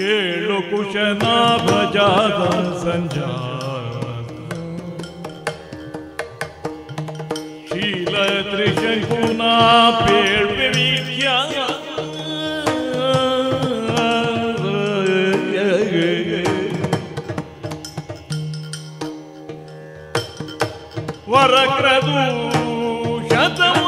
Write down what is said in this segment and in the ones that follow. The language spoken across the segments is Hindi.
केलो कुश संजार शील त्रिशंकुना वरक्रदू शतम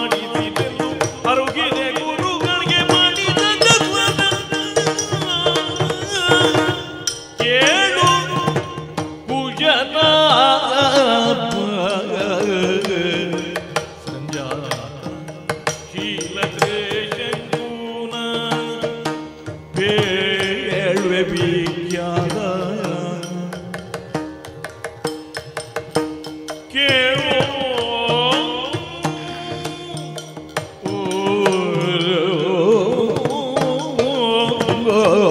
ಗೋ